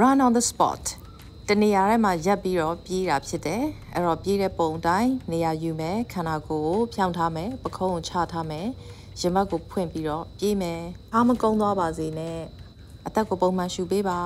run on the spot တနေရာထဲမှာရက်ပြီးတော့ပြေးတာဖြစ်တယ်အဲ့တော့ပြေးတဲ့ပုံတိုင်းနေရာယူမယ်ခန္ဓာကိုယ်ကိုဖြောင်းထားမယ်ပခုံးကိုချထားမယ်ရင်ဘတ်ကိုဖွင့်ပြီးတော့ပြေးမယ်အားမကုန်းသွားပါစေနဲ့အသက်ကိုပုံမှန်ရှူပေးပါ